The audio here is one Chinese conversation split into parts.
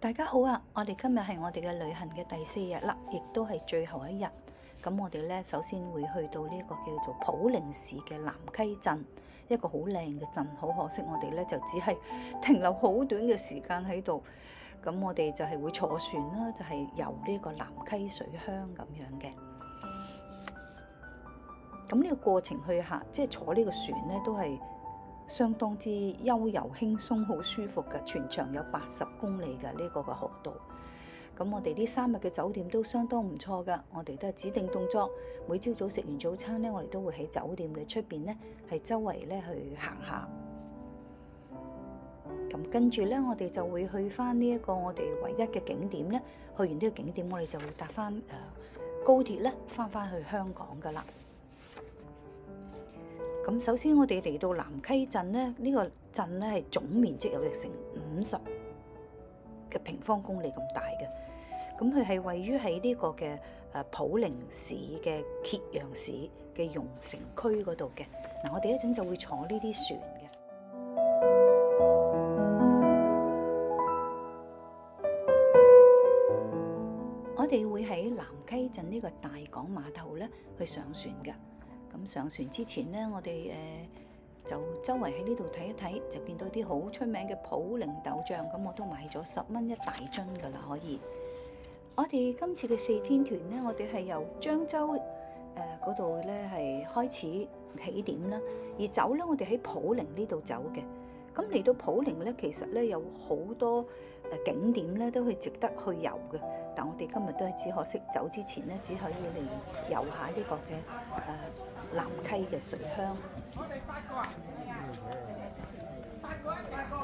大家好啊！我哋今日係我哋嘅旅行嘅第四日啦，亦都係最後一日。咁我哋咧首先會去到呢一個叫做普寧市嘅南溪鎮，一個好靚嘅鎮。好可惜我哋咧就只係停留好短嘅時間喺度。咁我哋就係會坐船啦，就係遊呢個南溪水鄉咁樣嘅。咁呢個過程去下，即係坐呢個船咧，都係相當之悠遊輕鬆，好舒服嘅。全長有八十公里嘅呢個嘅河道。咁我哋呢三日嘅酒店都相當唔錯噶，我哋都係指定動作。每朝早食完早餐咧，我哋都會喺酒店嘅出边咧，係周圍咧去行下。咁跟住咧，我哋就會去翻呢一個我哋唯一嘅景點咧。去完呢個景點，我哋就會搭翻诶高鐵咧，翻翻去香港噶啦。咁首先我哋嚟到南溪鎮咧，呢個鎮咧係總面積有成五十嘅平方公里咁大嘅。咁佢係位於喺呢個嘅诶普寧市嘅揭陽市嘅榕城區嗰度嘅。嗱，我哋一陣就會坐呢啲船嘅。我哋會喺南溪鎮呢個大港碼頭咧去上船嘅。咁上船之前咧，我哋誒、就周圍喺呢度睇一睇，就見到啲好出名嘅普寧豆醬，咁我都買咗十蚊一大樽噶啦，可以。我哋今次嘅四天團咧，我哋係由漳州誒嗰度咧係開始起點啦，而走咧我哋喺普寧呢度走嘅。咁嚟到普寧咧，其實咧有好多誒景點咧都係值得去遊嘅。但我哋今日都係只可惜走之前咧，只可以嚟遊下呢個嘅誒、南溪嘅水乡。我哋八个啊，八个一八個，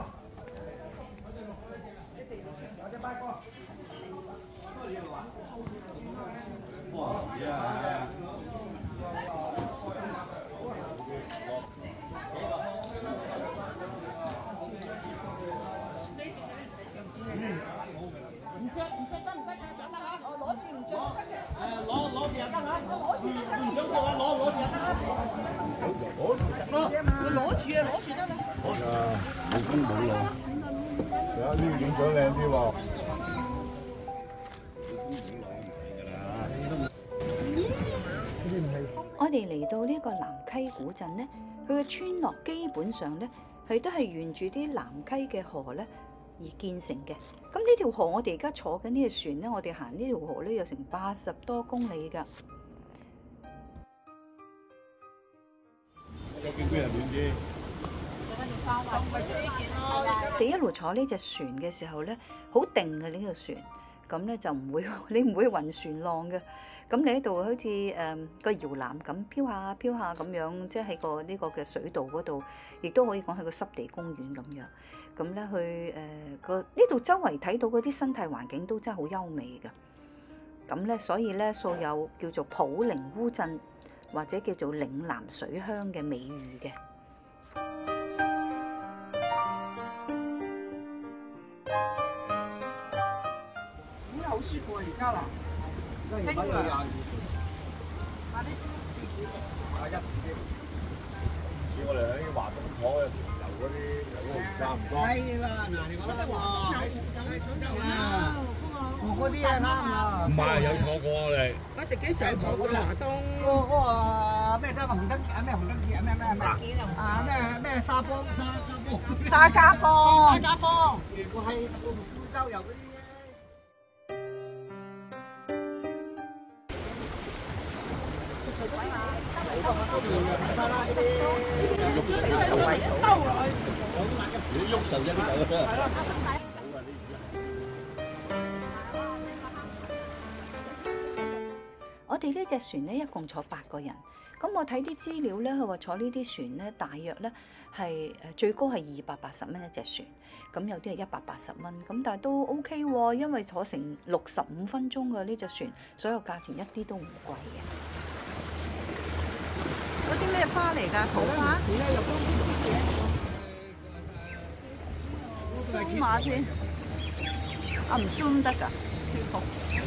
攞住得啦。冇風冇浪，有呢個影相靚啲喎。我哋嚟到呢個南溪古鎮咧，佢嘅村落基本上咧，佢都係沿住啲南溪嘅河咧而建成嘅。咁呢條河我哋而家坐緊呢只船咧，我哋行呢條河咧有成八十多公里㗎。有見邊人暖啲？我哋一路坐呢隻船嘅時候咧，好定嘅呢個船，咁咧就唔會 你唔會暈船浪嘅。咁你喺度好似誒個搖籃咁飘下飘下咁樣，即係喺個呢個嘅水道嗰度，亦都可以講係個濕地公園咁樣。咁咧去诶个呢度周圍睇到嗰啲生態環境都真係好優美嘅。咁咧所以咧素有叫做普寧烏鎮或者叫做嶺南水鄉嘅美譽嘅。咁好舒服啊！而家啦，清涼。似我哋喺華東廠嘅遊嗰啲遊嗰度差唔多。係啦，嗱，你講得喎，喺喺蘇州啊，坐嗰啲。啊啱啊。唔係有坐過我哋。我哋幾時坐過華東？嗰嗰個咩？燈啊？紅燈啊咩？紅燈節啊咩？咩？咩？啊咩？咩？沙坡沙沙坡沙家浜。沙家浜。我係蘇州遊嗰啲我哋呢隻船咧一共坐八個人，咁我睇啲資料咧，佢話坐呢啲船咧，大約咧係誒最高係二百八十蚊一隻船，咁有啲係一百八十蚊，咁但係都 OK 喎，因為坐成六十五分鐘嘅呢隻船，所有價錢一啲都唔貴嘅。嗰啲咩花嚟㗎？桃花。zoom 下先。啊，唔 zoom 得㗎。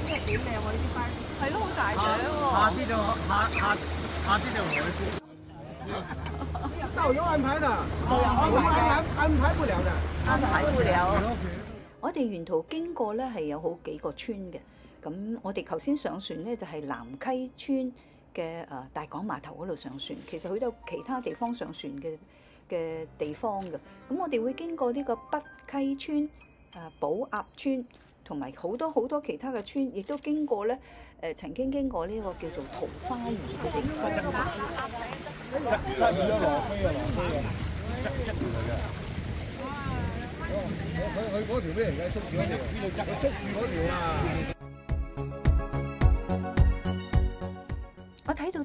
咩幾靚喎？呢啲花。係咯，好大獎喎。下啲就下下下啲就海鮮。導遊安排的，我們安安安排不了的。安排不了。我哋沿途經過咧係有好幾個村嘅，咁我哋頭先上船咧就係南溪村嘅誒大港碼頭嗰度上船，其實佢都有其他地方上船嘅嘅地方嘅，咁我哋會經過呢個北溪村、誒寶鴨村同埋好多好多其他嘅村，亦都經過咧誒曾經經過呢個叫做桃花源嘅地方。側咗落飛啊，落飛啊，側側住嚟嘅。佢佢嗰條咩嚟嘅？捉住嗰條，呢度側，佢捉住嗰條啊！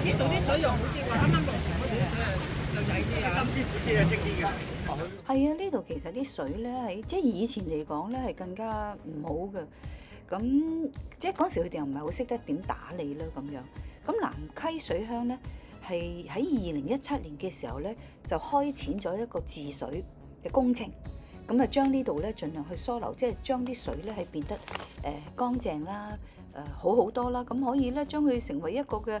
呢度啲水又好啲喎，啱啱落船嗰啲水又曳啲啊。深啲啲啊，積啲嘅。係啊，呢度其實啲水咧喺即係以前嚟講咧係更加唔好嘅。咁即係嗰時佢哋又唔係好識得點打理啦咁樣。咁南溪水鄉咧係喺二零一七年嘅時候咧就開展咗一個治水嘅工程。咁啊，將呢度咧盡量去疏流，即係將啲水咧係變得誒、呃、乾淨啦，誒、好好多啦。咁可以咧將佢成為一個嘅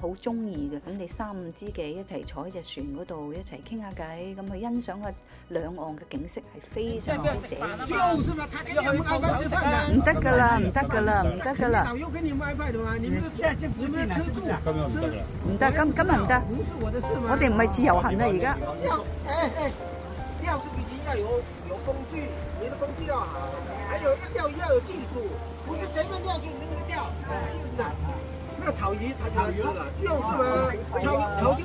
好中意嘅。咁你三五知己一齊坐喺隻船嗰度，一齊傾下偈，咁去欣賞個兩岸嘅景色係非常之寫意。就是嘛，他給你們安排吃飯的。唔得㗎啦，唔得㗎啦，唔得㗎啦唔得今今日唔得。我哋唔係自由行啊，而家。釣，哎哎，釣這個魚要有有工具，你的工具要好，还有要釣魚要有技术，不是随便钓就能夠釣。是的，那草鱼，他炒鱼了，就是嘛，炒炒就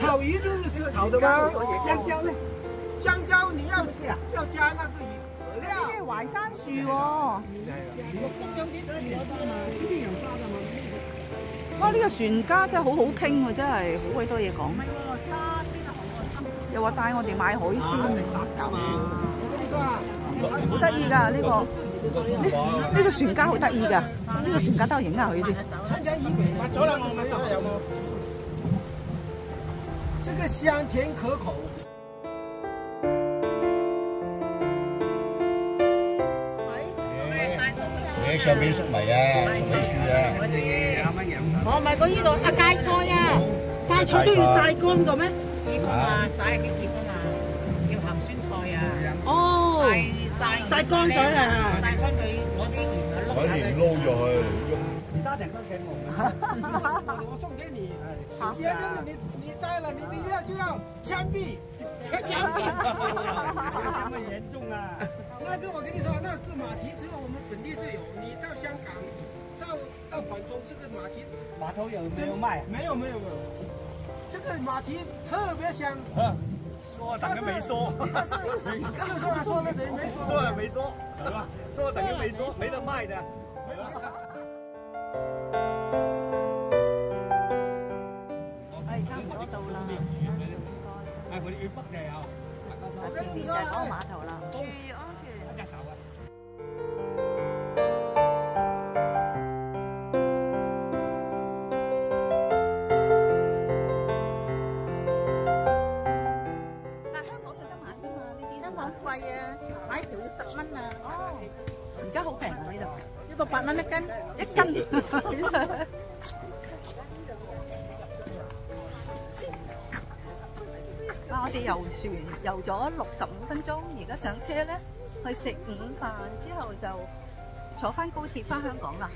炒鱼就是吃炒的吗？香蕉呢？香蕉你要要加那个鱼。淮山树哦，哇！呢、个船家真系好好倾啊，真系好鬼多嘢讲。又话带我哋买海鲜，搞笑！好得意噶呢个。呢個船家好得意㗎，呢個船家等我影下佢先。參加醫美，走了沒有？有嗎？這個香甜可口。你上邊粟米啊，粟米樹啊，我咪講呢度啊芥菜啊，芥菜都要曬乾嘅咩？醃啊曬曬乾水啊，曬乾佢攞啲鹽啊揾碌下鹽撈佢。咗去。我送給你，別人的你你摘了，你你要就要槍斃，槍斃。這麼嚴重啊！那個我跟你說，那個馬蹄只有我們本地是有，你到香港，到到廣州這個馬蹄碼頭有沒有賣？沒有沒有沒有，這個馬蹄特別香。說等于没说，就說了說了等于没说，说了没说，是吧？說等于没说，没得卖的。哎差唔多到啦，係我哋要北嘅有，啊前面就係嗰個碼頭啦。注意安全。一隻手啊！而家好平啊呢度。呢度八蚊一斤。一斤。啊！我哋游船游咗六十五分鐘，而家上車咧去食午飯之後就坐翻高鐵翻香港啦。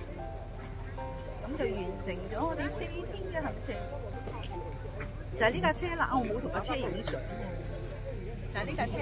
咁就完成咗我哋四天嘅行程。就係呢架車啦，我冇同架車影相，就係呢架車。